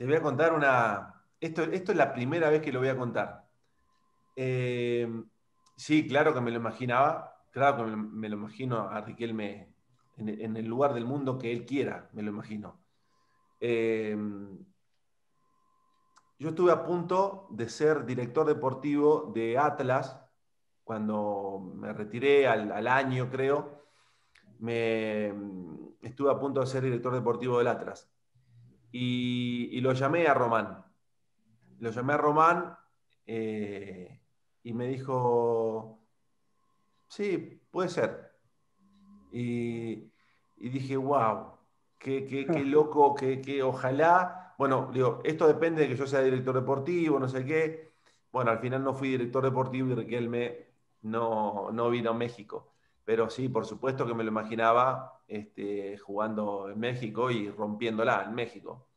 Te voy a contar una... Esto, es la primera vez que lo voy a contar. Eh, sí, claro que me lo imaginaba, claro que me, lo imagino a Riquelme en, el lugar del mundo que él quiera, me lo imagino. Eh, yo estuve a punto de ser director deportivo de Atlas cuando me retiré al, año, creo. Me, estuve a punto de ser director deportivo del Atlas. Y, lo llamé a Román. Lo llamé a Román eh, y me dijo, sí, puede ser. Y, dije, wow, qué, qué, qué loco, que ojalá bueno, digo, esto depende de que yo sea director deportivo, no sé qué. Bueno, al final no fui director deportivo y Riquelme no, no vino a México. Pero sí, por supuesto que me lo imaginaba este, jugando en México y rompiéndola en México.